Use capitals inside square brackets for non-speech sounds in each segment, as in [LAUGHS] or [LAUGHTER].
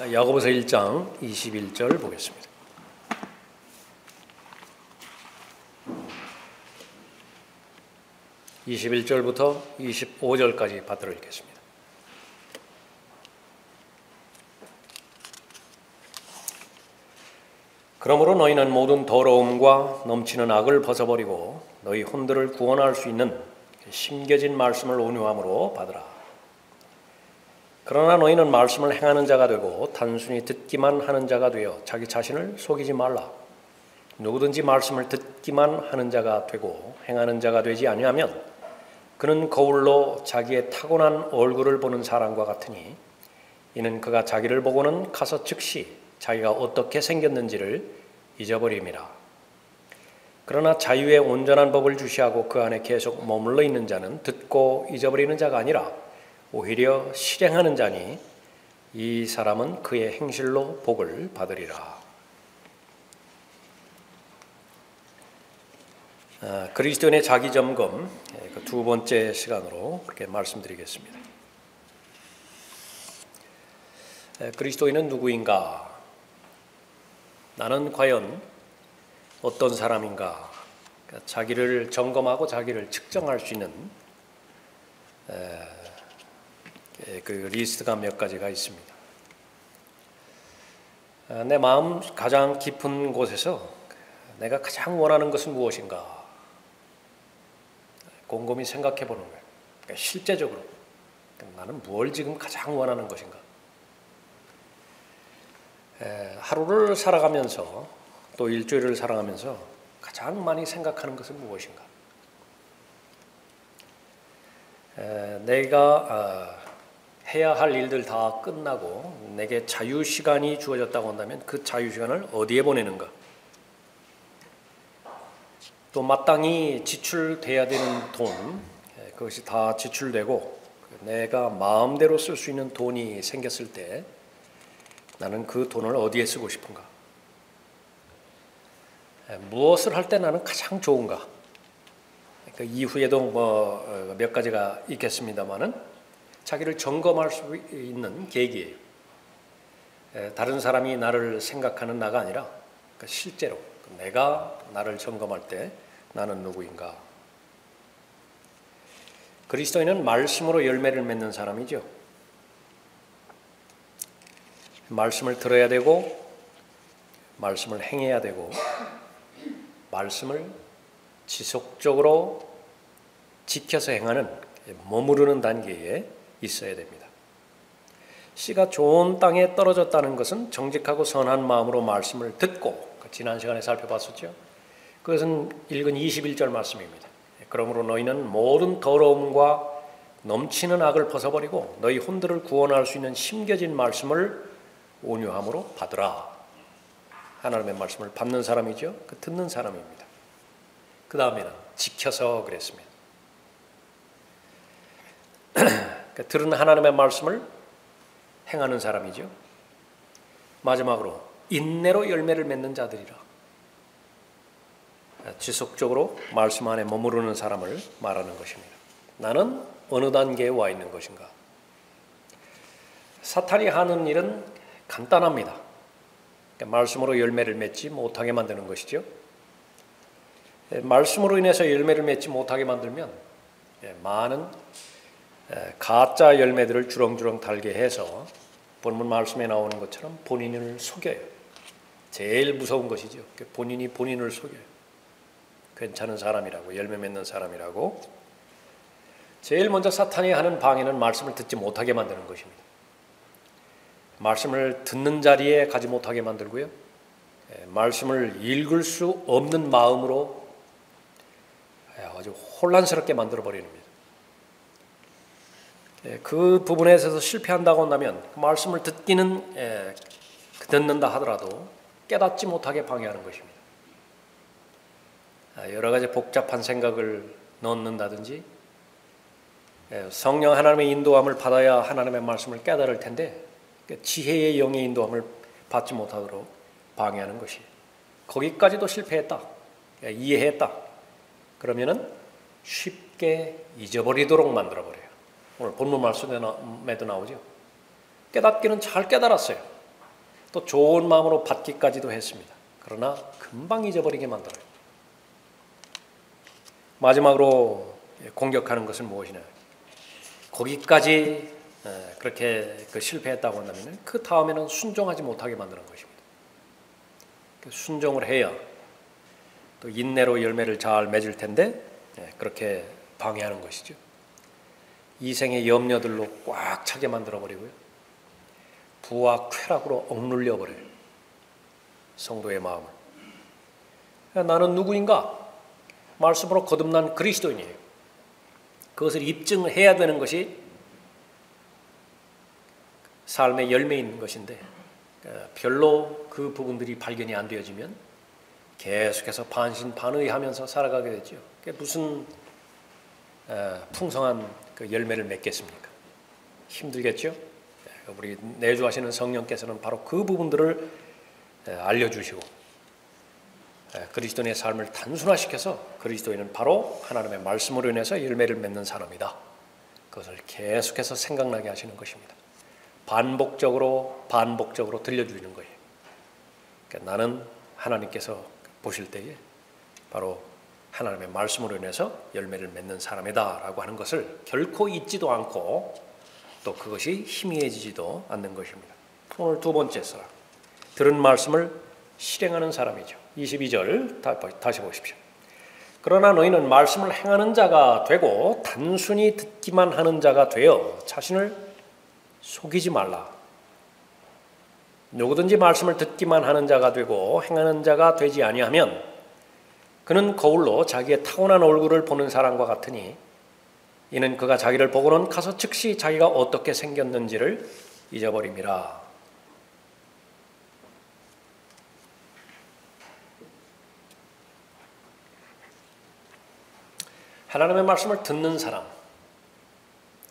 야고보서 1장 21절 보겠습니다. (21절부터) (25절까지) 받들어 읽겠습니다. 그러므로 너희는 모든 더러움과 넘치는 악을 벗어버리고 너희 혼들을 구원할 수 있는 심겨진 말씀을 온유함으로 받으라. 그러나 너희는 말씀을 행하는 자가 되고 단순히 듣기만 하는 자가 되어 자기 자신을 속이지 말라. 누구든지 말씀을 듣기만 하는 자가 되고 행하는 자가 되지 아니하면 그는 거울로 자기의 타고난 얼굴을 보는 사람과 같으니 이는 그가 자기를 보고는 가서 즉시 자기가 어떻게 생겼는지를 잊어버림이라. 그러나 자유의 온전한 법을 주시하고 그 안에 계속 머물러 있는 자는 듣고 잊어버리는 자가 아니라 오히려 실행하는 자니 이 사람은 그의 행실로 복을 받으리라. 아, 그리스도인의 자기 점검 예, 그두 번째 시간으로 그렇게 말씀드리겠습니다. 예, 그리스도인은 누구인가? 나는 과연 어떤 사람인가? 그러니까 자기를 점검하고 자기를 측정할 수 있는 예, 그 리스트가 몇 가지가 있습니다. 아, 내 마음 가장 깊은 곳에서 내가 가장 원하는 것은 무엇인가? 곰곰이 생각해 보는 거예요. 그러니까 실제적으로 나는 무엇 지금 가장 원하는 것인가? 하루를 살아가면서 또 일주일을 살아가면서 가장 많이 생각하는 것은 무엇인가? 내가 아, 해야 할 일들 다 끝나고 내게 자유 시간이 주어졌다고 한다면 그 자유 시간을 어디에 보내는가? 또 마땅히 지출돼야 되는 돈 예, 그것이 다 지출되고 내가 마음대로 쓸 수 있는 돈이 생겼을 때 나는 그 돈을 어디에 쓰고 싶은가? 예, 무엇을 할 때 나는 가장 좋은가? 그 이후에도 뭐몇 어, 가지가 있겠습니다만은 자기를 점검할 수 있는 계기예요. 다른 사람이 나를 생각하는 나가 아니라 그러니까 실제로 내가 나를 점검할 때 나는 누구인가. 그리스도인은 말씀으로 열매를 맺는 사람이죠. 말씀을 들어야 되고, 말씀을 행해야 되고, 말씀을 지속적으로 지켜서 행하는 머무르는 단계에 있어야 됩니다. 씨가 좋은 땅에 떨어졌다는 것은 정직하고 선한 마음으로 말씀을 듣고 그 지난 시간에 살펴봤었죠. 그것은 읽은 21절 말씀입니다. 그러므로 너희는 모든 더러움과 넘치는 악을 벗어버리고 너희 혼들을 구원할 수 있는 심겨진 말씀을 온유함으로 받으라. 하나님의 말씀을 받는 사람이죠. 그 듣는 사람입니다. 그 다음에는 지켜서 그랬습니다. [CLEARS THROAT] 그러니까 들은 하나님의 말씀을 행하는 사람이죠. 마지막으로 인내로 열매를 맺는 자들이라. 지속적으로 말씀 안에 머무르는 사람을 말하는 것입니다. 나는 어느 단계에 와 있는 것인가? 사탄이 하는 일은 간단합니다. 그러니까 말씀으로 열매를 맺지 못하게 만드는 것이죠. 말씀으로 인해서 열매를 맺지 못하게 만들면 예, 많은 가짜 열매들을 주렁주렁 달게 해서 본문 말씀에 나오는 것처럼 본인을 속여요. 제일 무서운 것이죠. 본인이 본인을 속여요. 괜찮은 사람이라고 열매 맺는 사람이라고 제일 먼저 사탄이 하는 방해는 말씀을 듣지 못하게 만드는 것입니다. 말씀을 듣는 자리에 가지 못하게 만들고요. 말씀을 읽을 수 없는 마음으로 아주 혼란스럽게 만들어 버리는 그 부분에 있어서 실패한다고 한다면 그 말씀을 듣기는 예, 듣는다 하더라도 깨닫지 못하게 방해하는 것입니다. 아, 여러 가지 복잡한 생각을 넣는다든지 예, 성령 하나님의 인도함을 받아야 하나님의 말씀을 깨달을 텐데 그 지혜의 영의 인도함을 받지 못하도록 방해하는 것이 거기까지도 실패했다 이해했다 그러면은 쉽게 잊어버리도록 만들어 버려요. 오늘 본문 말씀에도 나오죠. 깨닫기는 잘 깨달았어요. 또 좋은 마음으로 받기까지도 했습니다. 그러나 금방 잊어버리게 만들어요. 마지막으로 공격하는 것은 무엇이냐? 거기까지 그렇게 그 실패했다고 한다면 그 다음에는 순종하지 못하게 만드는 것입니다. 그 순종을 해야 또 인내로 열매를 잘 맺을 텐데 그렇게 방해하는 것이죠. 이생의 염려들로 꽉 차게 만들어 버리고요. 부와 쾌락으로 억눌려 버려요. 성도의 마음을. 나는 누구인가? 말씀으로 거듭난 그리스도인이에요. 그것을 입증해야 되는 것이 삶의 열매인 것인데 어, 별로 그 부분들이 발견이 안 되어지면 계속해서 반신반의하면서 살아가게 되죠. 무슨 어, 풍성한 그 열매를 맺겠습니까? 힘들겠죠. 우리 내주하시는 성령께서는 바로 그 부분들을 알려주시고 그리스도인의 삶을 단순화시켜서 그리스도인은 바로 하나님의 말씀으로 인해서 열매를 맺는 사람이다. 그것을 계속해서 생각나게 하시는 것입니다. 반복적으로 반복적으로 들려주는 거예요. 그러니까 나는 하나님께서 보실 때에 바로 하나님의 말씀으로 인해서 열매를 맺는 사람이다라고 하는 것을 결코 잊지도 않고 또 그것이 희미해지지도 않는 것입니다. 오늘 두 번째 사람 들은 말씀을 실행하는 사람이죠. 22절 다시 보십시오. 그러나 너희는 말씀을 행하는 자가 되고 단순히 듣기만 하는 자가 되어 자신을 속이지 말라. 누구든지 말씀을 듣기만 하는 자가 되고 행하는 자가 되지 아니하면 그는 거울로 자기의 타고난 얼굴을 보는 사람과 같으니 이는 그가 자기를 보고는 가서 즉시 자기가 어떻게 생겼는지를 잊어버립니다. 하나님의 말씀을 듣는 사람,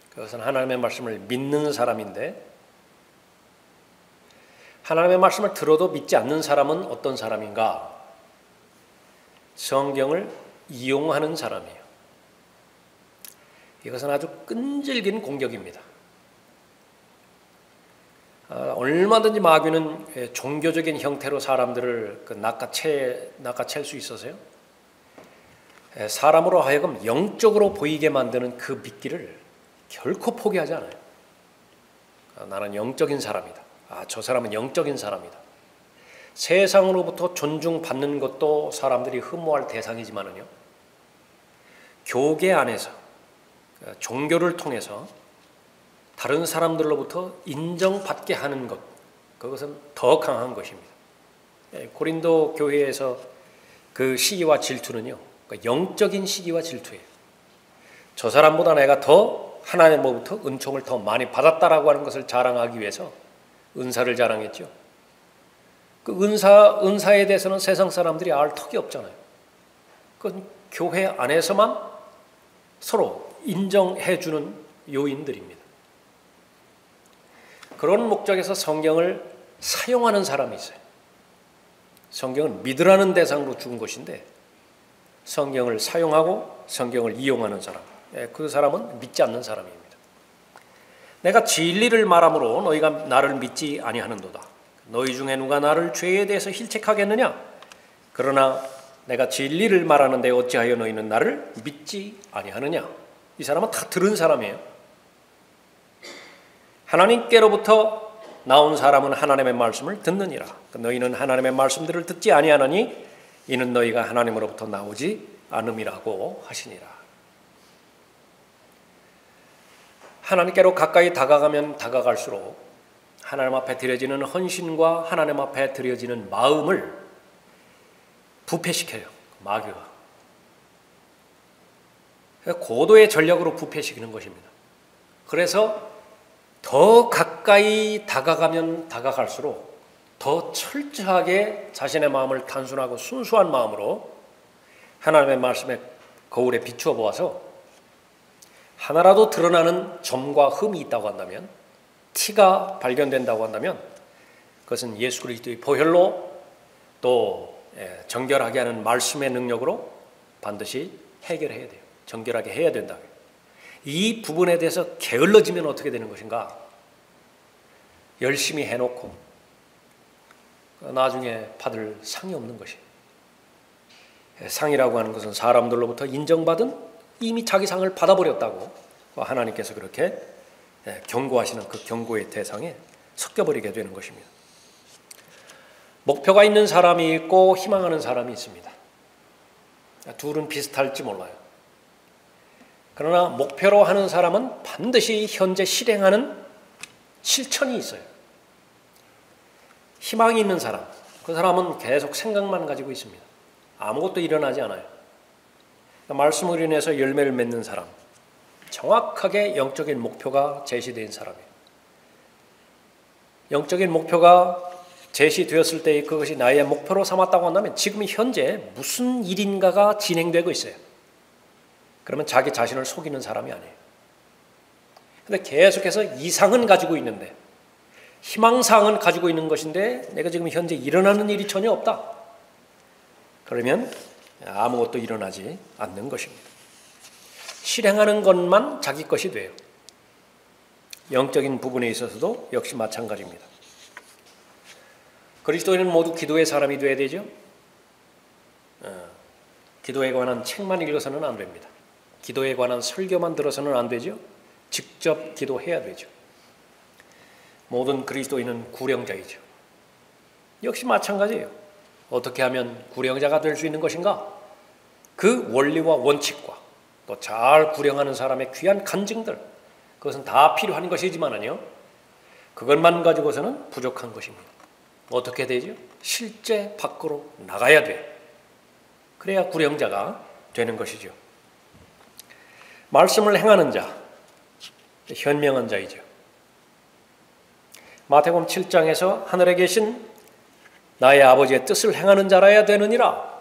그것은 하나님의 말씀을 믿는 사람인데, 하나님의 말씀을 들어도 믿지 않는 사람은 어떤 사람인가? 성경을 이용하는 사람이에요. 이것은 아주 끈질긴 공격입니다. 아, 얼마든지 마귀는 종교적인 형태로 사람들을 그 낚아채, 낚아챌 수 있어서요. 사람으로 하여금 영적으로 보이게 만드는 그 믿기를 결코 포기하지 않아요. 아, 나는 영적인 사람이다. 아, 저 사람은 영적인 사람이다. 세상으로부터 존중받는 것도 사람들이 흠모할 대상이지만은요. 교계 안에서 그 종교를 통해서 다른 사람들로부터 인정받게 하는 것 그것은 더 강한 것입니다. 예, 고린도 교회에서 그 시기와 질투는요. 그러니까 영적인 시기와 질투예요. 저 사람보다 내가 더 하나님으로부터 은총을 더 많이 받았다라고 하는 것을 자랑하기 위해서 은사를 자랑했죠. 그 은사 은사에 대해서는 세상 사람들이 알 턱이 없잖아요. 그 교회 안에서만 서로 인정해 주는 요인들입니다. 그런 목적에서 성경을 사용하는 사람이 있어요. 성경은 믿으라는 대상으로 준 것인데 성경을 사용하고 성경을 이용하는 사람, 예, 그 사람은 믿지 않는 사람입니다. 내가 진리를 말함으로 너희가 나를 믿지 아니하는도다. 너희 중에 누가 나를 죄에 대해서 힐책하겠느냐? 그러나 내가 진리를 말하는데 어찌하여 너희는 나를 믿지 아니하느냐? 이 사람은 다 들은 사람이에요. 하나님께로부터 나온 사람은 하나님의 말씀을 듣느니라. 너희는 하나님의 말씀들을 듣지 아니하느니 이는 너희가 하나님으로부터 나오지 않음이라고 하시니라. 하나님께로 가까이 다가가면 다가갈수록 하나님 앞에 드려지는 헌신과 하나님 앞에 드려지는 마음을 부패시켜요. 마귀가. 고도의 전력으로 부패시키는 것입니다. 그래서 더 가까이 다가가면 다가갈수록 더 철저하게 자신의 마음을 단순하고 순수한 마음으로 하나님의 말씀에 거울에 비추어 보아서 하나라도 드러나는 점과 흠이 있다고 한다면 티가 발견된다고 한다면 그것은 예수 그리스도의 보혈로 또 예, 정결하게 하는 말씀의 능력으로 반드시 해결해야 돼요. 정결하게 해야 된다. 이 부분에 대해서 게을러지면 어떻게 되는 것인가? 열심히 해놓고 나중에 받을 상이 없는 것이. 상이라고 하는 것은 사람들로부터 인정받은 이미 자기 상을 받아버렸다고 하나님께서 그렇게 경고하시는 그 경고의 대상에 섞여버리게 되는 것입니다. 목표가 있는 사람이 있고 희망하는 사람이 있습니다. 둘은 비슷할지 몰라요. 그러나 목표로 하는 사람은 반드시 현재 실행하는 실천이 있어요. 희망이 있는 사람, 그 사람은 계속 생각만 가지고 있습니다. 아무것도 일어나지 않아요. 그러니까 말씀을 인해서 열매를 맺는 사람, 정확하게 영적인 목표가 제시된 사람이에요. 영적인 목표가 제시되었을 때 그것이 나의 목표로 삼았다고 한다면 지금 현재 무슨 일인가가 진행되고 있어요. 그러면 자기 자신을 속이는 사람이 아니에요. 근데 계속해서 이상은 가지고 있는데 희망사항은 가지고 있는 것인데 내가 지금 현재 일어나는 일이 전혀 없다. 그러면 아무것도 일어나지 않는 것입니다. 실행하는 것만 자기 것이 돼요. 영적인 부분에 있어서도 역시 마찬가지입니다. 그리스도인은 모두 기도의 사람이 되어야 되죠. 어, 기도에 관한 책만 읽어서는 안 됩니다. 기도에 관한 설교만 들어서는 안 되죠. 직접 기도해야 되죠. 모든 그리스도인은 구령자이죠. 역시 마찬가지예요. 어떻게 하면 구령자가 될 수 있는 것인가? 그 원리와 원칙과 또 잘 구령하는 사람의 귀한 간증들 그것은 다 필요한 것이지만은요. 그것만 가지고서는 부족한 것입니다. 어떻게 되죠? 실제 밖으로 나가야 돼. 그래야 구령자가 되는 것이죠. 말씀을 행하는 자, 현명한 자이죠. 마태복음 7장에서 하늘에 계신 나의 아버지의 뜻을 행하는 자라야 되느니라.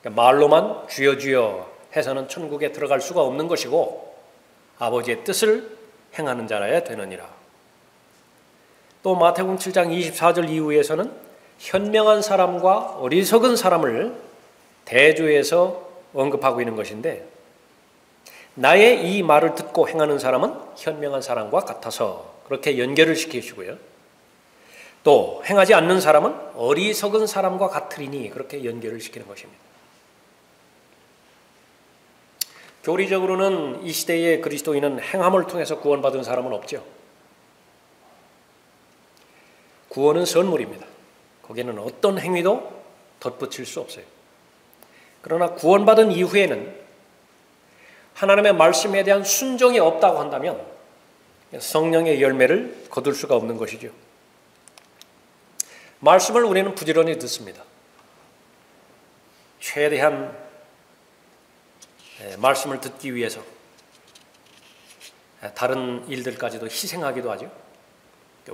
그러니까 말로만 주여 주여 해서는 천국에 들어갈 수가 없는 것이고 아버지의 뜻을 행하는 자라야 되느니라. 또 마태복음 7장 24절 이후에서는 현명한 사람과 어리석은 사람을 대조해서 언급하고 있는 것인데 나의 이 말을 듣고 행하는 사람은 현명한 사람과 같아서 그렇게 연결을 시키시고요. 또 행하지 않는 사람은 어리석은 사람과 같으리니 그렇게 연결을 시키는 것입니다. 교리적으로는 이 시대의 그리스도인은 행함을 통해서 구원받은 사람은 없죠. 구원은 선물입니다. 거기에는 어떤 행위도 덧붙일 수 없어요. 그러나 구원받은 이후에는 하나님의 말씀에 대한 순종이 없다고 한다면 성령의 열매를 거둘 수가 없는 것이죠. 말씀을 우리는 부지런히 듣습니다. 최대한 예, 말씀을 듣기 위해서 예, 다른 일들까지도 희생하기도 하죠.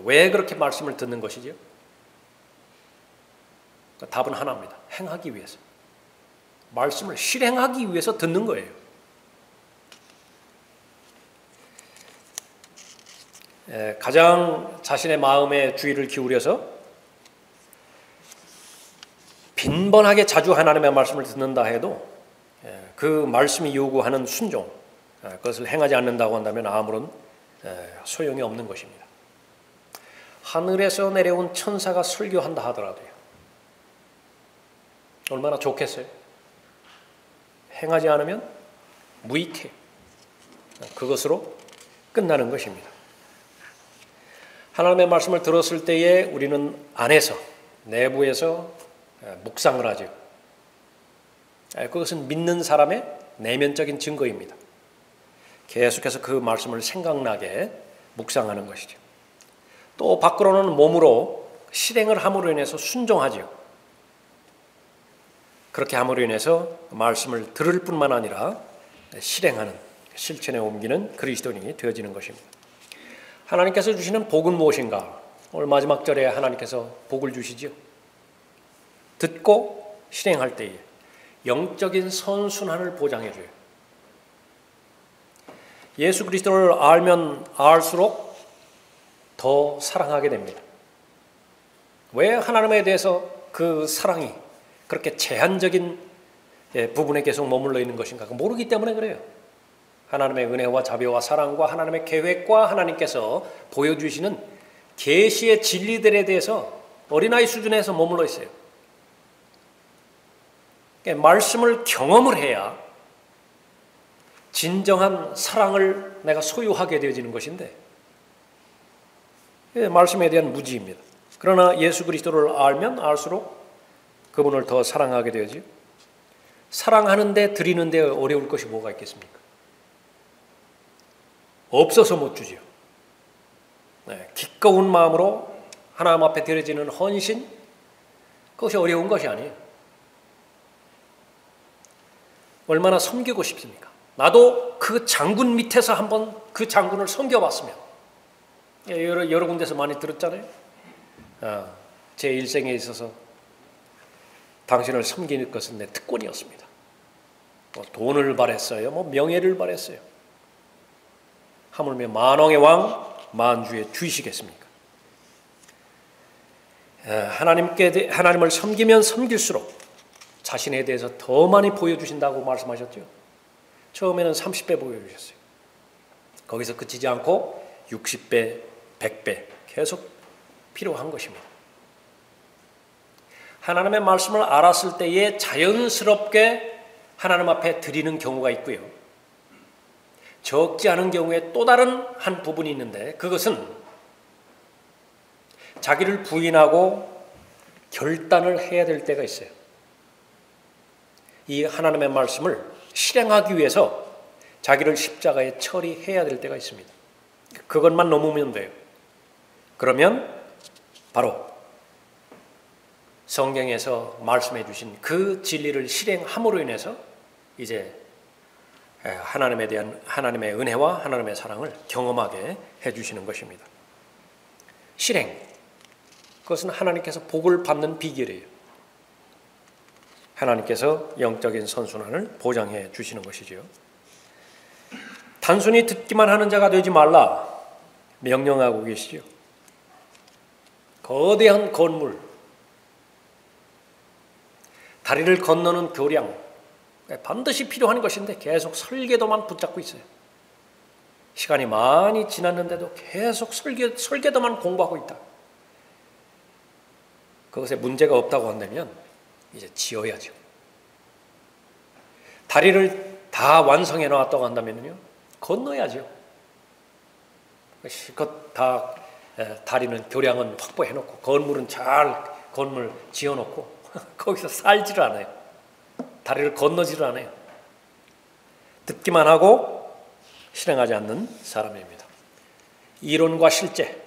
왜 그렇게 말씀을 듣는 것이죠? 답은 하나입니다. 행하기 위해서. 말씀을 실행하기 위해서 듣는 거예요. 예, 가장 자신의 마음에 주의를 기울여서 빈번하게 자주 하나님의 말씀을 듣는다 해도 그 말씀이 요구하는 순종, 아, 그것을 행하지 않는다고 한다면 아무런 소용이 없는 것입니다. 하늘에서 내려온 천사가 설교한다 하더라도요. 얼마나 좋겠어요? 행하지 않으면 무익해. 그것으로 끝나는 것입니다. 하나님의 말씀을 들었을 때에 우리는 안에서, 내부에서 묵상을 하죠. 예, 그것은 믿는 사람의 내면적인 증거입니다. 계속해서 그 말씀을 생각나게 묵상하는 것이죠. 또 밖으로는 몸으로 실행을 함으로 인해서 순종하죠. 그렇게 함으로 인해서 말씀을 들을 뿐만 아니라 실행하는 실천에 옮기는 그리스도인이 되어지는 것입니다. 하나님께서 주시는 복은 무엇인가? 오늘 마지막 절에 하나님께서 복을 주시죠. 듣고 실행할 때에 영적인 선순환을 보장해 줘요. 예수 그리스도를 알면 알수록 더 사랑하게 됩니다. 왜 하나님에 대해서 그 사랑이 그렇게 제한적인 예, 부분에 계속 머물러 있는 것인가 모르기 때문에 그래요. 하나님의 은혜와 자비와 사랑과 하나님의 계획과 하나님께서 보여주시는 계시의 진리들에 대해서 어린아이 수준에서 머물러 있어요. 그러니까 말씀을 경험을 해야 진정한 사랑을 내가 소유하게 되어지는 것인데 예, 말씀에 대한 무지입니다. 그러나 예수 그리스도를 알면 알수록 그분을 더 사랑하게 되어지. 사랑하는데 드리는데 어려울 것이 뭐가 있겠습니까? 없어서 못 주죠. 네, 기꺼운 마음으로 하나님 앞에 드려지는 헌신 그것이 어려운 것이 아니에요. 얼마나 섬기고 싶습니까? 나도 그 장군 밑에서 한번 그 장군을 섬겨봤으면 예, 여러, 여러 군데서 많이 들었잖아요. 아, 제 일생에 있어서 당신을 섬기는 것은 내 특권이었습니다. 뭐 돈을 바랬어요. 뭐 명예를 바랬어요. 하물며 만왕의 왕, 만주의 주이시겠습니까? 아, 하나님께 하나님을 섬기면 섬길수록 자신에 대해서 더 많이 보여주신다고 말씀하셨죠. 처음에는 30배 보여주셨어요. 거기서 그치지 않고 60배, 100배 계속 필요한 것입니다. 하나님의 말씀을 알았을 때에 자연스럽게 하나님 앞에 드리는 경우가 있고요. 적지 않은 경우에 또 다른 한 부분이 있는데 그것은 자기를 부인하고 결단을 해야 될 때가 있어요. 이 하나님의 말씀을 실행하기 위해서 자기를 십자가에 처리해야 될 때가 있습니다. 그것만 넘으면 돼요. 그러면 바로 성경에서 말씀해 주신 그 진리를 실행함으로 인해서 이제 하나님에 대한 하나님의 은혜와 하나님의 사랑을 경험하게 해 주시는 것입니다. 실행. 그것은 하나님께서 복을 받는 비결이에요. 하나님께서 영적인 선순환을 보장해 주시는 것이지요. 단순히 듣기만 하는 자가 되지 말라 명령하고 계시죠. 거대한 건물, 다리를 건너는 교량, 반드시 필요한 것인데 계속 설계도만 붙잡고 있어요. 시간이 많이 지났는데도 계속 설계, 설계도만 공부하고 있다. 그것에 문제가 없다고 한다면 이제 지어야죠. 다리를 다 완성해 놨다고 한다면요. 건너야죠. 실컷 다 다리는 교량은 확보해 놓고 건물은 잘 건물 지어 놓고 [LAUGHS] 거기서 살지를 않아요. 다리를 건너지를 않아요. 듣기만 하고 실행하지 않는 사람입니다. 이론과 실제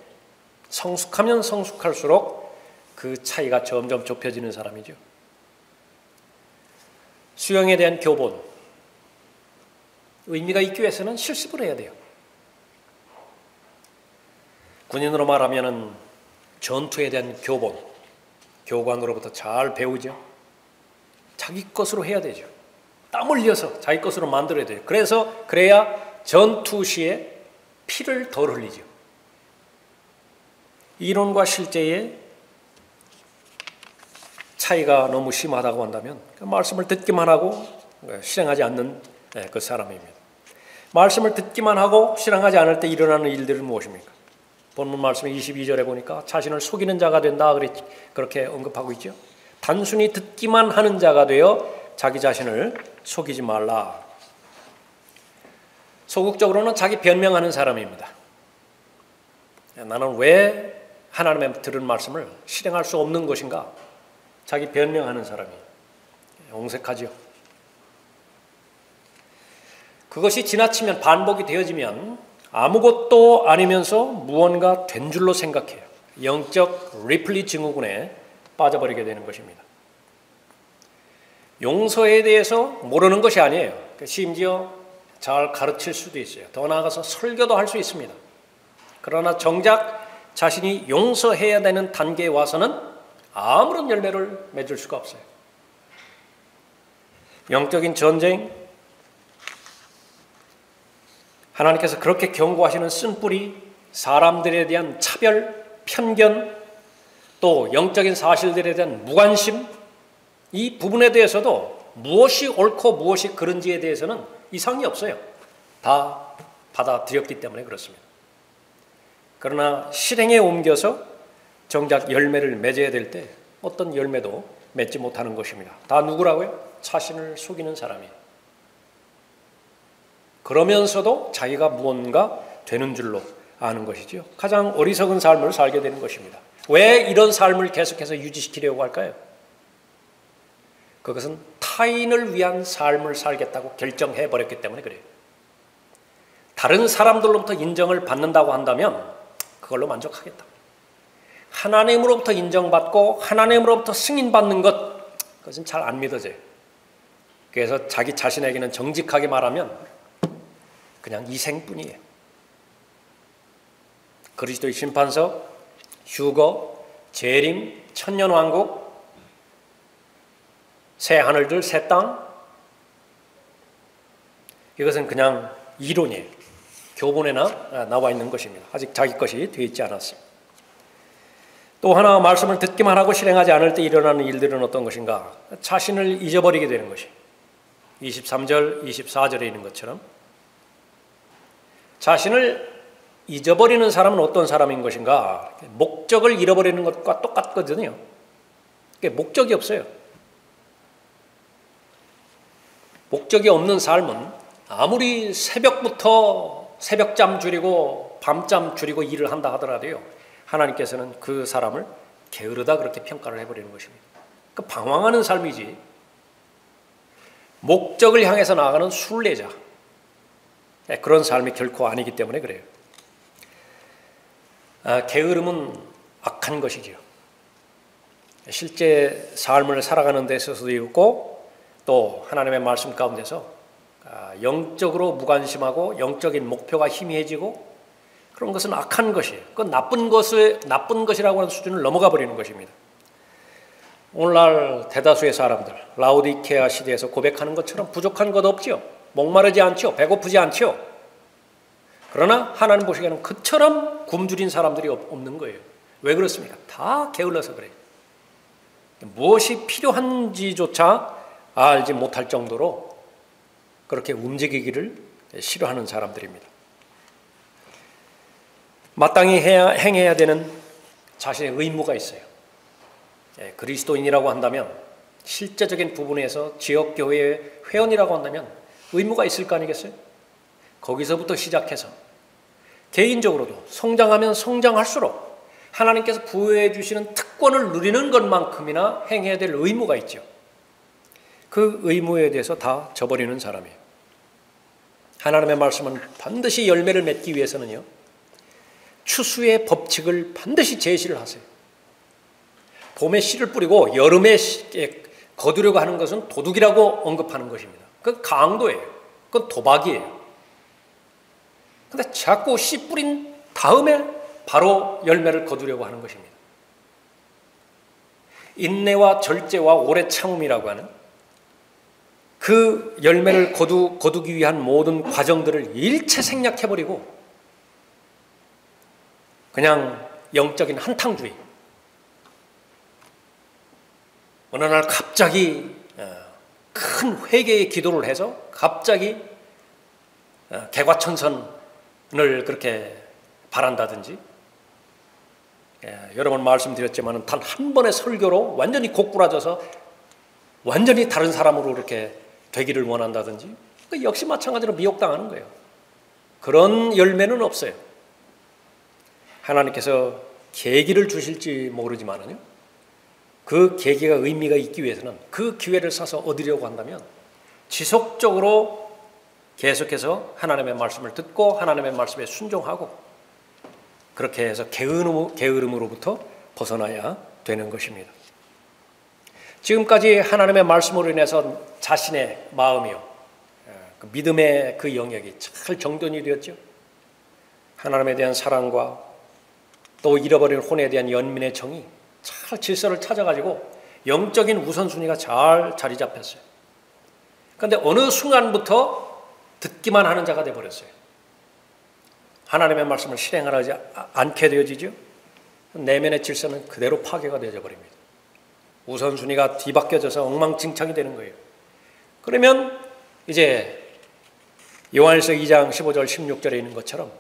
성숙하면 성숙할수록 그 차이가 점점 좁혀지는 사람이죠. 수영에 대한 교본 의미가 있기 위해서는 실습을 해야 돼요. 군인으로 말하면은 전투에 대한 교본, 교관으로부터 잘 배우죠. 자기 것으로 해야 되죠. 땀 흘려서 자기 것으로 만들어야 돼요. 그래서 그래야 전투 시에 피를 덜 흘리죠. 이론과 실제의 차이가 너무 심하다고 한다면 그 말씀을 듣기만 하고 실행하지 않는 네, 그 사람입니다. 말씀을 듣기만 하고 실행하지 않을 때 일어나는 일들은 무엇입니까? 본문 말씀 22절에 보니까 자신을 속이는 자가 된다 그렇게 언급하고 있죠. 단순히 듣기만 하는 자가 되어 자기 자신을 속이지 말라. 소극적으로는 자기 변명하는 사람입니다. 나는 왜 하나님의 들은 말씀을 실행할 수 없는 것인가? 자기 변명하는 사람이 영색하지요. 그것이 지나치면 반복이 되어지면 아무것도 아니면서 무언가 된 줄로 생각해요. 영적 리플리 증후군에 빠져버리게 되는 것입니다. 용서에 대해서 모르는 것이 아니에요. 그 심지어 잘 가르칠 수도 있어요. 더 나아가서 설교도 할 수 있습니다. 그러나 정작 자신이 용서해야 되는 단계에 와서는 아무런 열매를 맺을 수가 없어요. 영적인 전쟁, 하나님께서 그렇게 경고하시는 쓴뿌리, 사람들에 대한 차별, 편견, 또 영적인 사실들에 대한 무관심, 이 부분에 대해서도 무엇이 옳고 무엇이 그른지에 대해서는 이상이 없어요. 다 받아들였기 때문에 그렇습니다. 그러나 실행에 옮겨서 정작 열매를 맺어야 될 때 어떤 열매도 맺지 못하는 것입니다. 다 누구라고요? 자신을 속이는 사람이에요. 그러면서도 자기가 무언가 되는 줄로 아는 것이죠. 가장 어리석은 삶을 살게 되는 것입니다. 왜 이런 삶을 계속해서 유지시키려고 할까요? 그것은 타인을 위한 삶을 살겠다고 결정해 버렸기 때문에 그래요. 다른 사람들로부터 인정을 받는다고 한다면 그걸로 만족하겠다. 하나님으로부터 인정받고 하나님으로부터 승인받는 것 그것은 잘 안 믿어져요. 그래서 자기 자신에게는 정직하게 말하면 그냥 이생뿐이에요. 그리스도의 심판서, 휴거, 재림, 천년왕국, 새 하늘들, 새 땅 이것은 그냥 이론이에요. 교본에나 나와 있는 것입니다. 아직 자기 것이 되어 있지 않았습니다. 또 하나 말씀을 듣기만 하고 실행하지 않을 때 일어나는 일들은 어떤 것인가? 자신을 잊어버리게 되는 것이 23절, 24절에 있는 것처럼 자신을 잊어버리는 사람은 어떤 사람인 것인가? 목적을 잃어버리는 것과 똑같거든요. 목적이 없어요. 목적이 없는 삶은 아무리 새벽부터 새벽잠 줄이고 밤잠 줄이고 일을 한다 하더라도요. 하나님께서는 그 사람을 게으르다 그렇게 평가를 해버리는 것입니다. 그 방황하는 삶이지. 목적을 향해서 나아가는 순례자. 예, 그런 삶이 결코 아니기 때문에 그래요. 아, 게으름은 악한 것이죠. 실제 삶을 살아가는 데 있어서도 있고 또 하나님의 말씀 가운데서 아, 영적으로 무관심하고 영적인 목표가 희미해지고 그런 것은 악한 것이에요. 그 나쁜 것을 나쁜 것이라고 하는 수준을 넘어가 버리는 것입니다. 오늘날 대다수의 사람들 라우디케아 시대에서 고백하는 것처럼 부족한 것 없지요. 목마르지 않지요. 배고프지 않지요. 그러나 하나님 보시기에는 그처럼 굶주린 사람들이 없는 거예요. 왜 그렇습니까? 다 게을러서 그래요. 무엇이 필요한지조차 알지 못할 정도로 그렇게 움직이기를 싫어하는 사람들입니다. 마땅히 해야, 행해야 되는 자신의 의무가 있어요. 예, 그리스도인이라고 한다면 실제적인 부분에서 지역 교회 회원이라고 한다면 의무가 있을 거 아니겠어요? 거기서부터 시작해서 개인적으로도 성장하면 성장할수록 하나님께서 부여해 주시는 특권을 누리는 것만큼이나 행해야 될 의무가 있죠. 그 의무에 대해서 다 저버리는 사람이에요. 하나님의 말씀은 반드시 열매를 맺기 위해서는요. 추수의 법칙을 반드시 제시를 하세요. 봄에 씨를 뿌리고 여름에 거두려고 하는 것은 도둑이라고 언급하는 것입니다. 그 강도예요. 그건 도박이에요. 근데 자꾸 씨 뿌린 다음에 바로 열매를 거두려고 하는 것입니다. 인내와 절제와 오래 참음이라고 하는 그 열매를 거두, 거두기 위한 모든 과정들을 일체 생략해버리고 그냥 영적인 한탕주의. 어느 날 갑자기 어, 큰 회개의 기도를 해서 갑자기 어, 개과천선을 그렇게 바란다든지 예, 여러 번 말씀드렸지만 단 한 번의 설교로 완전히 고꾸라져서 완전히 다른 사람으로 이렇게 되기를 원한다든지 그 역시 마찬가지로 미혹당하는 거예요. 그런 열매는 없어요. 하나님께서 계기를 주실지 모르지만은요. 그 계기가 의미가 있기 위해서는 그 기회를 사서 얻으려고 한다면 지속적으로 계속해서 하나님의 말씀을 듣고 하나님의 말씀에 순종하고 그렇게 해서 게으름, 게으름으로부터 벗어나야 되는 것입니다. 지금까지 하나님의 말씀으로 인해서 자신의 마음이요, 그 믿음의 그 영역이 잘 정돈이 되었죠. 하나님에 대한 사랑과 또 잃어버린 혼에 대한 연민의 정이 잘 질서를 찾아가지고 영적인 우선순위가 잘 자리 잡혔어요. 그런데 어느 순간부터 듣기만 하는 자가 되어버렸어요. 하나님의 말씀을 실행하지 않게 되어지죠. 내면의 질서는 그대로 파괴가 되어 버립니다. 우선순위가 뒤바뀌어져서 엉망진창이 되는 거예요. 그러면 이제 요한일서 2장 15절 16절에 있는 것처럼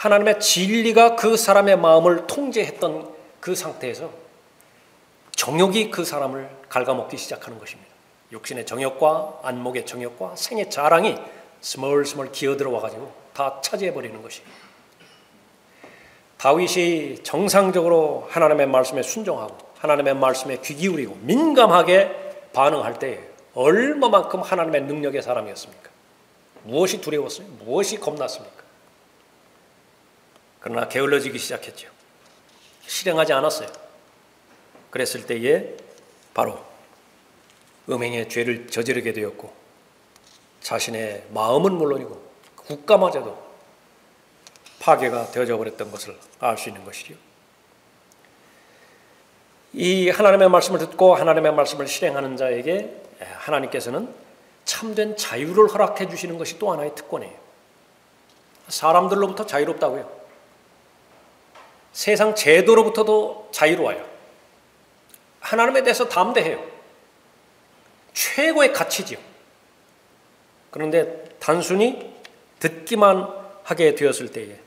하나님의 진리가 그 사람의 마음을 통제했던 그 상태에서 정욕이 그 사람을 갉아먹기 시작하는 것입니다. 육신의 정욕과 안목의 정욕과 생의 자랑이 스멀스멀 기어들어와 가지고 다 차지해 버리는 것이. 다윗이 정상적으로 하나님의 말씀에 순종하고 하나님의 말씀에 귀 기울이고 민감하게 반응할 때 얼마만큼 하나님의 능력의 사람이었습니까? 무엇이 두려웠어요? 무엇이 겁났습니까? 그러나 게을러지기 시작했죠. 실행하지 않았어요. 그랬을 때에 바로 음행의 죄를 저지르게 되었고 자신의 마음은 물론이고 국가마저도 파괴가 되어져 버렸던 것을 알 수 있는 것이죠. 이 하나님의 말씀을 듣고 하나님의 말씀을 실행하는 자에게 하나님께서는 참된 자유를 허락해 주시는 것이 또 하나의 특권이에요. 사람들로부터 자유롭다고요. 세상 제도로부터도 자유로워요. 하나님에 대해서 담대해요. 최고의 가치지요. 그런데 단순히 듣기만 하게 되었을 때에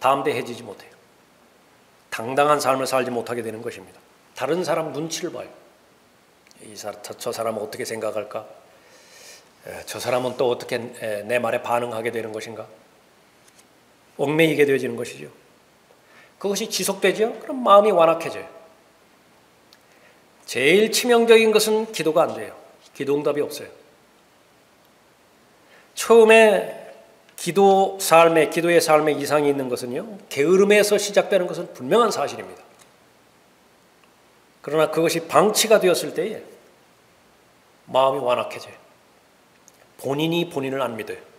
담대해지지 못해요. 당당한 삶을 살지 못하게 되는 것입니다. 다른 사람 눈치를 봐요. 이 사람, 저, 저 사람은 어떻게 생각할까? 저 사람은 또 어떻게 내 말에 반응하게 되는 것인가? 얽매이게 되어지는 것이죠. 그것이 지속되죠? 그럼 마음이 완악해져요. 제일 치명적인 것은 기도가 안 돼요. 기도 응답이 없어요. 처음에 기도 삶에 기도의 삶에 이상이 있는 것은요. 게으름에서 시작되는 것은 분명한 사실입니다. 그러나 그것이 방치가 되었을 때에 마음이 완악해져요. 본인이 본인을 안 믿어요.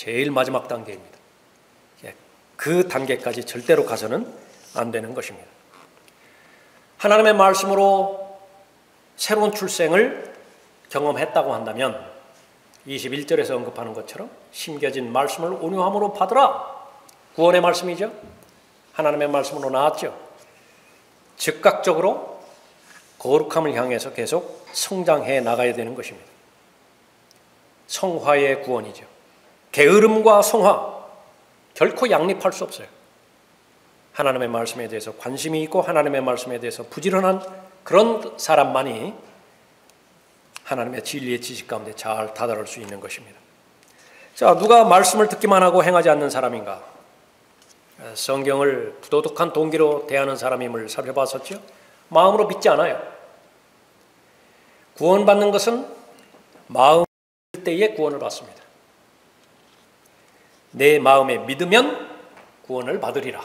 제일 마지막 단계입니다. 예, 그 단계까지 절대로 가서는 안 되는 것입니다. 하나님의 말씀으로 새로운 출생을 경험했다고 한다면 21절에서 언급하는 것처럼 심겨진 말씀을 온유함으로 받으라. 구원의 말씀이죠. 하나님의 말씀으로 나왔죠. 즉각적으로 거룩함을 향해서 계속 성장해 나가야 되는 것입니다. 성화의 구원이죠. 게으름과 성화 결코 양립할 수 없어요. 하나님의 말씀에 대해서 관심이 있고 하나님의 말씀에 대해서 부지런한 그런 사람만이 하나님의 진리의 지식 가운데 잘 다다를 수 있는 것입니다. 자, 누가 말씀을 듣기만 하고 행하지 않는 사람인가? 성경을 부도덕한 동기로 대하는 사람임을 살펴봤었죠. 마음으로 믿지 않아요. 구원받는 것은 마음 때에 구원을 받습니다. 내 마음에 믿으면 구원을 받으리라.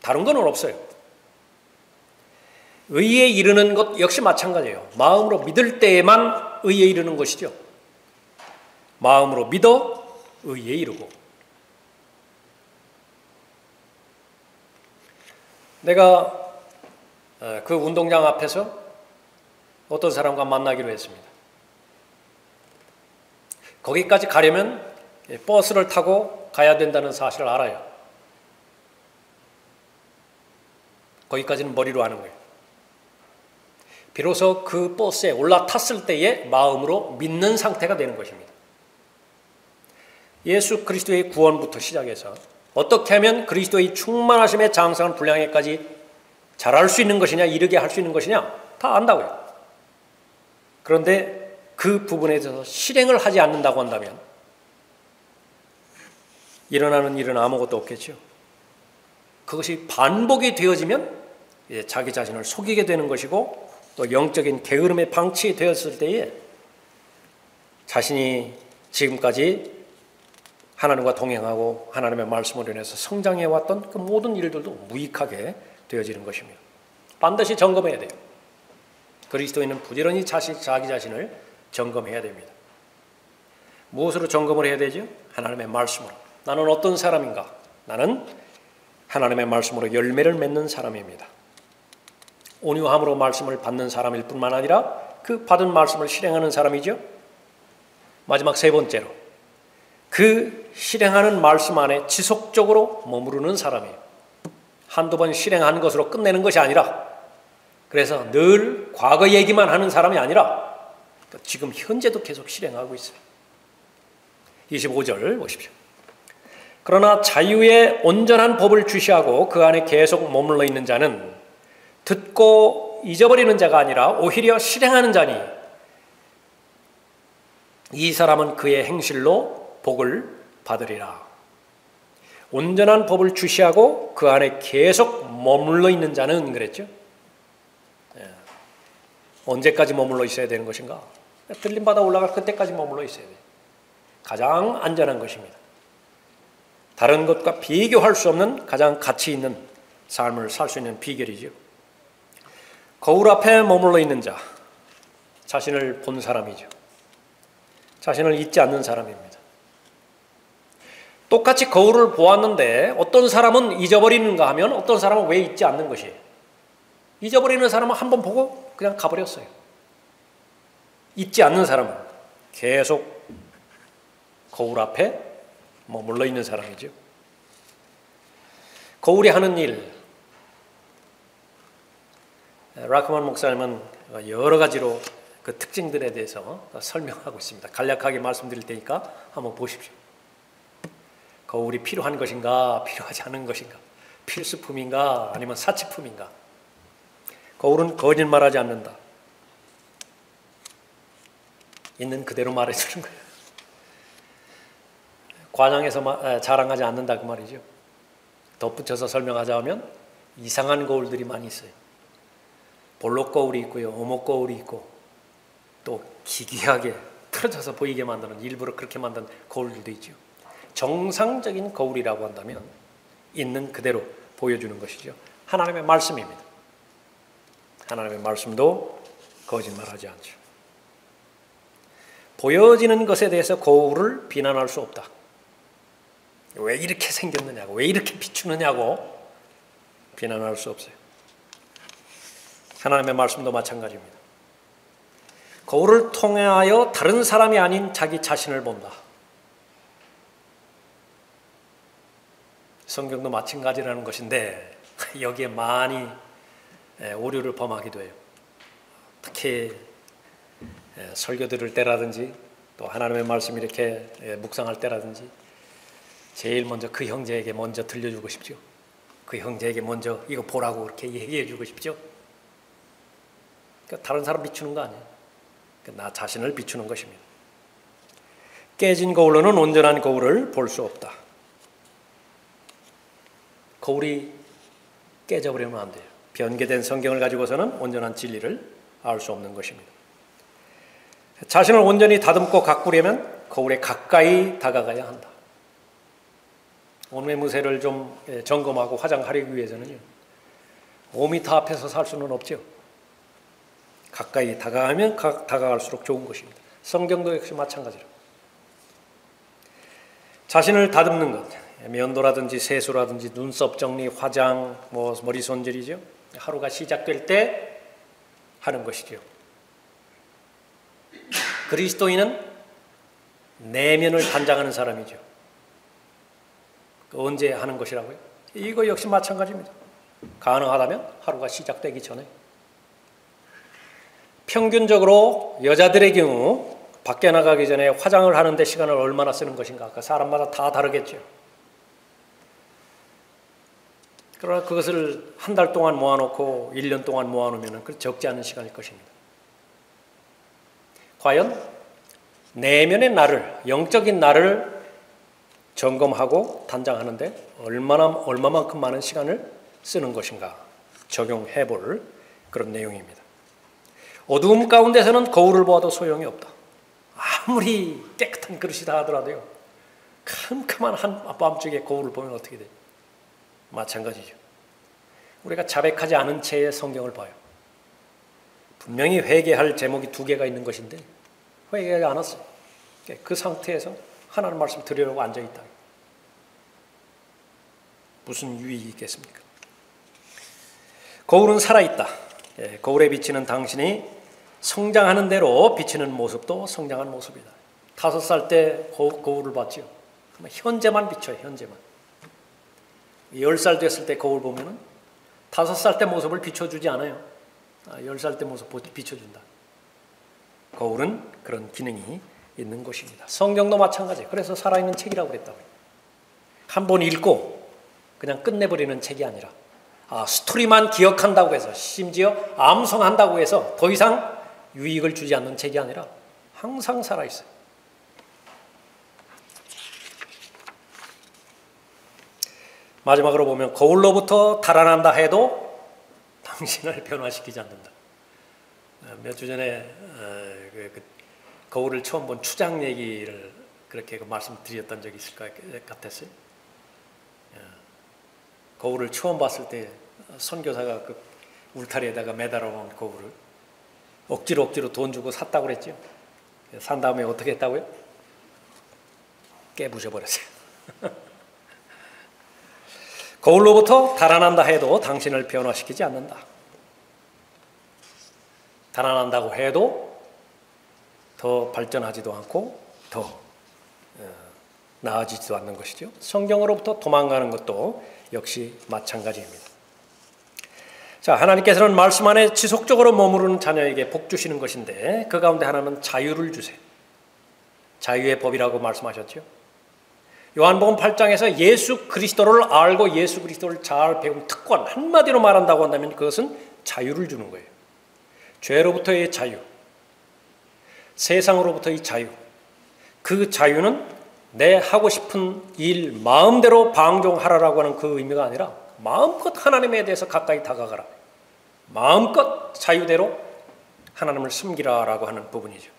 다른 건 없어요. 의에 이르는 것 역시 마찬가지예요. 마음으로 믿을 때에만 의에 이르는 것이죠. 마음으로 믿어 의에 이르고. 내가 어, 그 운동장 앞에서 어떤 사람과 만나기로 했습니다. 거기까지 가려면 버스를 타고 가야 된다는 사실을 알아요. 거기까지는 머리로 하는 거예요. 비로소 그 버스에 올라탔을 때의 마음으로 믿는 상태가 되는 것입니다. 예수 그리스도의 구원부터 시작해서 어떻게 하면 그리스도의 충만하심의 장성한 분량에까지 잘할 수 있는 것이냐, 이르게 할 수 있는 것이냐, 다 안다고요. 그런데 그 부분에 대해서 실행을 하지 않는다고 한다면 일어나는 일은 아무것도 없겠죠. 그것이 반복이 되어지면 자기 자신을 속이게 되는 것이고 또 영적인 게으름에 방치되었을 때에 자신이 지금까지 하나님과 동행하고 하나님의 말씀으로 인해서 성장해 왔던 그 모든 일들도 무익하게 되어지는 것입니다. 반드시 점검해야 돼요. 그리스도인은 부지런히 자신, 자기 자신을 점검해야 됩니다. 무엇으로 점검을 해야 되죠? 하나님의 말씀으로. 나는 어떤 사람인가? 나는 하나님의 말씀으로 열매를 맺는 사람입니다. 온유함으로 말씀을 받는 사람일 뿐만 아니라 그 받은 말씀을 실행하는 사람이죠. 마지막 세 번째로 그 실행하는 말씀 안에 지속적으로 머무르는 사람이에요. 한두 번 실행한 것으로 끝내는 것이 아니라 그래서 늘 과거 얘기만 하는 사람이 아니라 지금 현재도 계속 실행하고 있어요. 25절 보십시오. 그러나 자유의 온전한 법을 주시하고 그 안에 계속 머물러 있는 자는 듣고 잊어버리는 자가 아니라 오히려 실행하는 자니 이 사람은 그의 행실로 복을 받으리라. 온전한 법을 주시하고 그 안에 계속 머물러 있는 자는 그랬죠. 예. 언제까지 머물러 있어야 되는 것인가? 들림 받아 올라갈 그때까지 머물러 있어야 돼. 가장 안전한 것입니다. 다른 것과 비교할 수 없는 가장 가치 있는 삶을 살 수 있는 비결이죠. 거울 앞에 머물러 있는 자, 자신을 본 사람이죠. 자신을 잊지 않는 사람입니다. 똑같이 거울을 보았는데 어떤 사람은 잊어버리는가 하면 어떤 사람은 왜 잊지 않는 것이에요. 잊어버리는 사람은 한 번 보고 그냥 가버렸어요. 잊지 않는 사람은 계속 거울 앞에 머물러 있는 사람이죠. 거울이 하는 일, 라크만 목사님은 여러 가지로 그 특징들에 대해서 설명하고 있습니다. 간략하게 말씀드릴 테니까 한번 보십시오. 거울이 필요한 것인가, 필요하지 않은 것인가, 필수품인가, 아니면 사치품인가. 거울은 거짓말하지 않는다. 있는 그대로 말해주는 거예요. 과장해서 자랑하지 않는다 그 말이죠. 덧붙여서 설명하자면 이상한 거울들이 많이 있어요. 볼록 거울이 있고요, 오목 거울이 있고 또 기괴하게 틀어져서 보이게 만드는 일부러 그렇게 만든 거울들도 있죠. 정상적인 거울이라고 한다면 있는 그대로 보여주는 것이죠. 하나님의 말씀입니다. 하나님의 말씀도 거짓말하지 않죠. 보여지는 것에 대해서 거울을 비난할 수 없다. 왜 이렇게 생겼느냐고, 왜 이렇게 비추느냐고 비난할 수 없어요. 하나님의 말씀도 마찬가지입니다. 거울을 통하여 다른 사람이 아닌 자기 자신을 본다. 성경도 마찬가지라는 것인데 [LAUGHS] 여기에 많이 오류를 범하기도 해요. 특히 설교 들을 때라든지 또 하나님의 말씀 이렇게 묵상할 때라든지 제일 먼저 그 형제에게 먼저 들려주고 싶죠. 그 형제에게 먼저 이거 보라고 그렇게 얘기해 주고 싶죠. 그러니까 다른 사람 비추는 거 아니에요. 그러니까 나 자신을 비추는 것입니다. 깨진 거울로는 온전한 거울을 볼 수 없다. 거울이 깨져버리면 안 돼요. 변개된 성경을 가지고서는 온전한 진리를 알 수 없는 것입니다. 자신을 온전히 다듬고 가꾸려면 거울에 가까이 다가가야 한다. 온매무새를 좀 예, 점검하고 화장하기 위해서는요. 5m 앞에서 살 수는 없죠. 가까이 다가가면 가, 다가갈수록 좋은 것입니다. 성경도 역시 마찬가지로. 자신을 다듬는 것, 면도라든지 세수라든지 눈썹 정리, 화장, 뭐 머리 손질이죠. 하루가 시작될 때 하는 것이죠. 그리스도인은 내면을 단장하는 사람이죠. 그 언제 하는 것이라고요? 이거 역시 마찬가지입니다. 가능하다면 하루가 시작되기 전에 평균적으로 여자들의 경우 밖에 나가기 전에 화장을 하는데 시간을 얼마나 쓰는 것인가? 그 사람마다 다 다르겠죠. 그러나 그것을 한 달 동안 모아놓고 1년 동안 모아놓으면 그 적지 않은 시간일 것입니다. 과연 내면의 나를, 영적인 나를 점검하고 단장하는데 얼마나, 얼마만큼 많은 시간을 쓰는 것인가 적용해 볼 그런 내용입니다. 어두움 가운데서는 거울을 보아도 소용이 없다. 아무리 깨끗한 그릇이다 하더라도요. 캄캄한 한밤중에 거울을 보면 어떻게 돼? 마찬가지죠. 우리가 자백하지 않은 채의 성경을 봐요. 분명히 회개할 제목이 두 개가 있는 것인데 회개하지 않았어요. 그 상태에서 하나님 말씀 드리려고 앉아 있다. 무슨 유익이 있겠습니까? 거울은 살아 있다. 예, 거울에 비치는 당신이 성장하는 대로 비치는 모습도 성장한 모습이다. 다섯 살 때 거울을 봤죠. 현재만 비춰요. 현재만. 열 살 됐을 때 거울 보면은 다섯 살 때 모습을 비춰주지 않아요. 아, 열살 때 모습 비춰준다. 거울은 그런 기능이 있는 것입니다. 성경도 마찬가지. 그래서 살아있는 책이라고 그랬다고. 한 번 읽고 그냥 끝내버리는 책이 아니라 아, 스토리만 기억한다고 해서 심지어 암송한다고 해서 더 이상 유익을 주지 않는 책이 아니라 항상 살아있어요. 마지막으로 보면 거울로부터 달아난다 해도 당신을 변화시키지 않는다. 몇 주 전에 어, 그, 그 거울을 처음 본 추장 얘기를 그렇게 그 말씀드렸던 적이 있을 것 같았어요. 예. 거울을 처음 봤을 때 선교사가 그 울타리에다가 매달아 놓은 거울을 억지로 억지로 돈 주고 샀다고 그랬죠. 산 다음에 어떻게 했다고요? 깨부셔 버렸어요. [LAUGHS] 거울로부터 달아난다 해도 당신을 변화시키지 않는다. 달아난다고 해도 더 발전하지도 않고 더 어, 나아지지도 않는 것이죠. 성경으로부터 도망가는 것도 역시 마찬가지입니다. 자, 하나님께서는 말씀 안에 지속적으로 머무르는 자녀에게 복 주시는 것인데 그 가운데 하나는 자유를 주세요. 자유의 법이라고 말씀하셨죠. 요한복음 8장에서 예수 그리스도를 알고 예수 그리스도를 잘 배운 특권 한마디로 말한다고 한다면 그것은 자유를 주는 거예요. 죄로부터의 자유, 세상으로부터의 자유. 그 자유는 내 하고 싶은 일 마음대로 방종하라라고 하는 그 의미가 아니라 마음껏 하나님에 대해서 가까이 다가가라. 마음껏 자유대로 하나님을 섬기라라고 하는 부분이죠.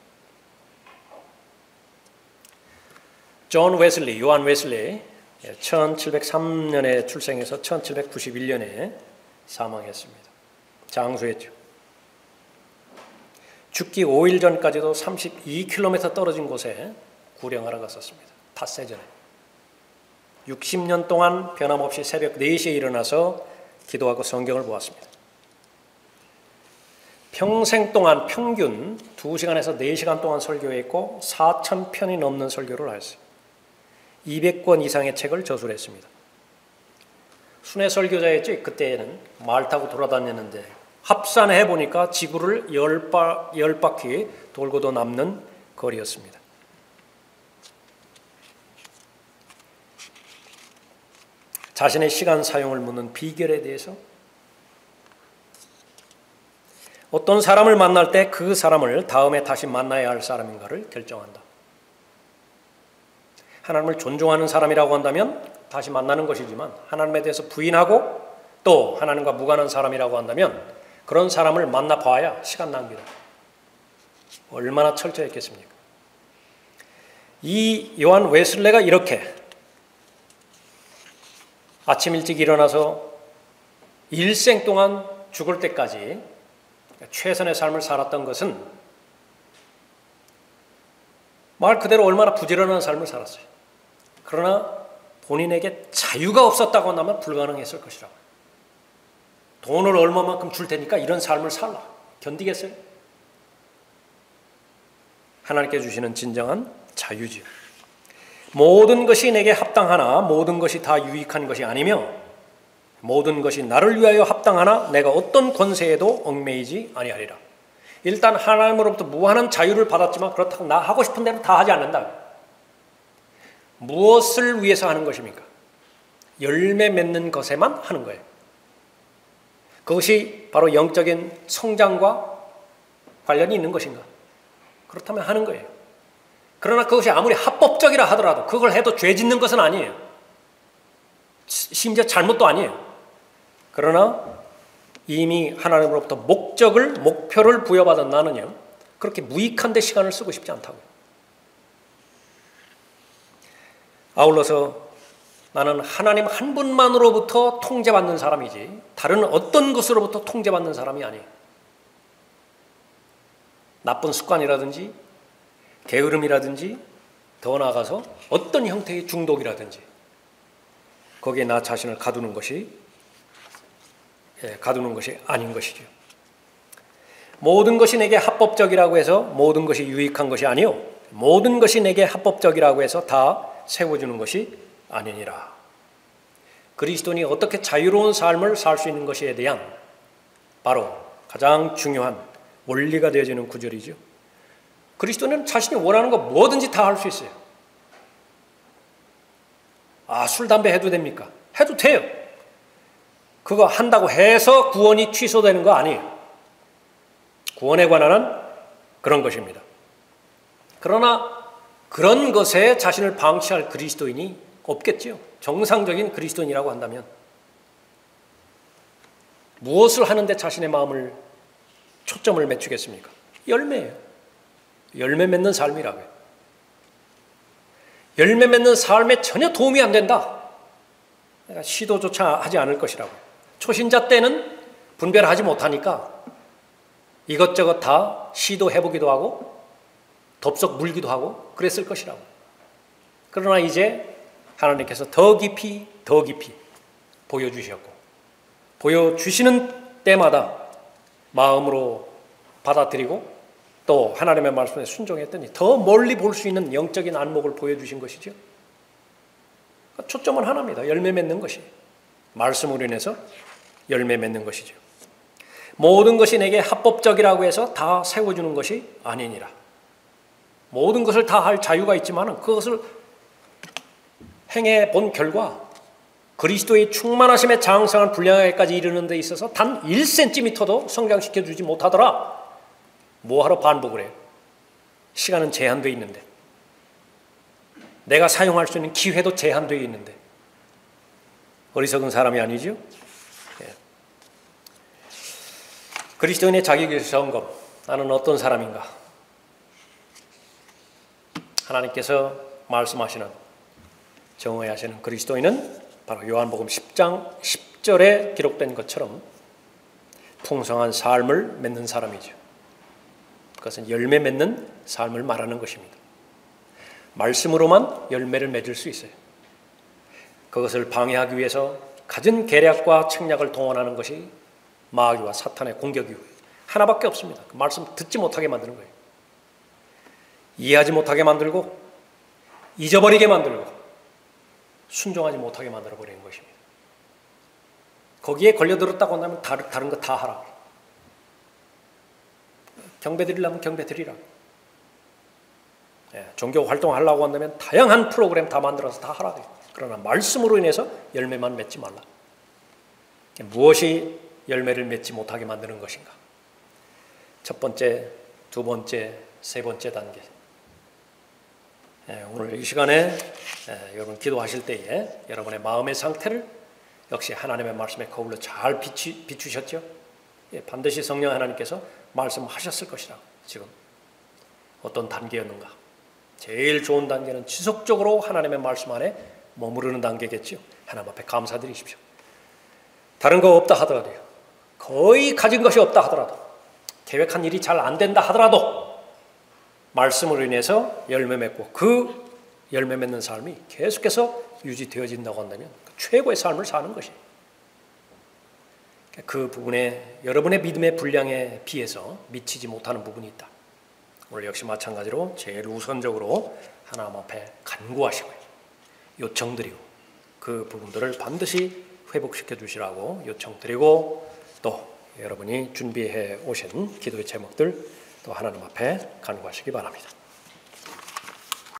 존 웨슬리, 요한 웨슬리 1703년에 출생해서 1791년에 사망했습니다. 장수했죠. 죽기 5일 전까지도 32km 떨어진 곳에 구령하러 갔었습니다. 닷새 전에. 60년 동안 변함없이 새벽 4시에 일어나서 기도하고 성경을 보았습니다. 평생 동안 평균 2시간에서 4시간 동안 설교했고 4,000편이 넘는 설교를 하였어요. 200권 이상의 책을 저술했습니다. 순회 설교자였죠. 그때는 말 타고 돌아다녔는데 합산해 보니까 지구를 열, 바, 열 바퀴 돌고도 남는 거리였습니다. 자신의 시간 사용을 묻는 비결에 대해서 어떤 사람을 만날 때 그 사람을 다음에 다시 만나야 할 사람인가를 결정한다. 하나님을 존중하는 사람이라고 한다면 다시 만나는 것이지만 하나님에 대해서 부인하고 또 하나님과 무관한 사람이라고 한다면 그런 사람을 만나봐야 시간 낭비다. 얼마나 철저했겠습니까? 이 요한 웨슬레가 이렇게 아침 일찍 일어나서 일생 동안 죽을 때까지 최선의 삶을 살았던 것은 말 그대로 얼마나 부지런한 삶을 살았어요. 그러나 본인에게 자유가 없었다고 한다면 불가능했을 것이라고. 돈을 얼마만큼 줄 테니까 이런 삶을 살라. 견디겠어요? 하나님께 주시는 진정한 자유지요. 모든 것이 내게 합당하나 모든 것이 다 유익한 것이 아니며 모든 것이 나를 위하여 합당하나 내가 어떤 권세에도 얽매이지 아니하리라. 일단 하나님으로부터 무한한 자유를 받았지만 그렇다고 나 하고 싶은 대로 다 하지 않는다. 무엇을 위해서 하는 것입니까? 열매 맺는 것에만 하는 거예요. 그것이 바로 영적인 성장과 관련이 있는 것인가? 그렇다면 하는 거예요. 그러나 그것이 아무리 합법적이라 하더라도 그걸 해도 죄 짓는 것은 아니에요. 심지어 잘못도 아니에요. 그러나 이미 하나님으로부터 목적을, 목표를 부여받은 나는요, 그렇게 무익한 데 시간을 쓰고 싶지 않다고요. 아울러서 나는 하나님 한 분만으로부터 통제받는 사람이지 다른 어떤 것으로부터 통제받는 사람이 아니에요. 나쁜 습관이라든지 게으름이라든지 더 나아가서 어떤 형태의 중독이라든지 거기에 나 자신을 가두는 것이 예, 가두는 것이 아닌 것이죠. 모든 것이 내게 합법적이라고 해서 모든 것이 유익한 것이 아니요 모든 것이 내게 합법적이라고 해서 다 세워주는 것이 아니니라. 그리스도인이 어떻게 자유로운 삶을 살 수 있는 것에 대한 바로 가장 중요한 원리가 되어지는 구절이죠. 그리스도는 자신이 원하는 거 뭐든지 다 할 수 있어요. 아, 술, 담배 해도 됩니까? 해도 돼요. 그거 한다고 해서 구원이 취소되는 거 아니에요. 구원에 관한 그런 것입니다. 그러나 그런 것에 자신을 방치할 그리스도인이 없겠지요. 정상적인 그리스도인이라고 한다면 무엇을 하는데 자신의 마음을 초점을 맞추겠습니까? 열매예요. 열매 맺는 삶이라고요. 열매 맺는 삶에 전혀 도움이 안 된다. 시도조차 하지 않을 것이라고. 초신자 때는 분별하지 못하니까 이것저것 다 시도해보기도 하고 덥석 물기도 하고 그랬을 것이라고. 그러나 이제 하나님께서 더 깊이 더 깊이 보여주셨고 보여주시는 때마다 마음으로 받아들이고 또 하나님의 말씀에 순종했더니 더 멀리 볼 수 있는 영적인 안목을 보여주신 것이죠. 그러니까 초점은 하나입니다. 열매 맺는 것이 말씀으로 인해서 열매 맺는 것이죠. 모든 것이 내게 합법적이라고 해서 다 세워주는 것이 아니니라. 모든 것을 다 할 자유가 있지만 그것을 행해 본 결과 그리스도의 충만하심에 장성한 분량에까지 이르는 데 있어서 단 1cm도 성장시켜 주지 못하더라. 뭐하러 반복을 해요? 시간은 제한되어 있는데. 내가 사용할 수 있는 기회도 제한되어 있는데. 어리석은 사람이 아니죠? 예. 그리스도인의 자기교회 점검. 나는 어떤 사람인가? 하나님께서 말씀하시는 정의하시는 그리스도인은 바로 요한복음 10장 10절에 기록된 것처럼 풍성한 삶을 맺는 사람이죠. 그것은 열매 맺는 삶을 말하는 것입니다. 말씀으로만 열매를 맺을 수 있어요. 그것을 방해하기 위해서 갖은 계략과 책략을 동원하는 것이 마귀와 사탄의 공격이고 하나밖에 없습니다. 그 말씀 듣지 못하게 만드는 거예요. 이해하지 못하게 만들고 잊어버리게 만들고 순종하지 못하게 만들어 버리는 것입니다. 거기에 걸려들었다고 한다면 다른 거 다 하라. 경배 드리려면 경배 드리라. 예, 종교 활동하려고 한다면 다양한 프로그램 다 만들어서 다 하라. 그러나 말씀으로 인해서 열매만 맺지 말라. 무엇이 열매를 맺지 못하게 만드는 것인가? 첫 번째, 두 번째, 세 번째 단계. 예, 오늘 이 시간에 예, 여러분 기도하실 때에 여러분의 마음의 상태를 역시 하나님의 말씀에 거울로 잘 비추, 비추셨죠? 예, 반드시 성령 하나님께서 말씀하셨을 것이라 지금 어떤 단계였는가? 제일 좋은 단계는 지속적으로 하나님의 말씀 안에 머무르는 단계겠죠. 하나님 앞에 감사드리십시오. 다른 거 없다 하더라도요. 거의 가진 것이 없다 하더라도 계획한 일이 잘 안 된다 하더라도 말씀으로 인해서 열매 맺고 그 열매 맺는 삶이 계속해서 유지되어진다고 한다면 그 최고의 삶을 사는 것이에요. 그 부분에 여러분의 믿음의 분량에 비해서 미치지 못하는 부분이 있다. 오늘 역시 마찬가지로 제일 우선적으로 하나님 앞에 간구하시고요. 요청드리고 그 부분들을 반드시 회복시켜 주시라고 요청드리고 또 여러분이 준비해 오신 기도의 제목들 또 하나님 앞에 간구하시기 바랍니다.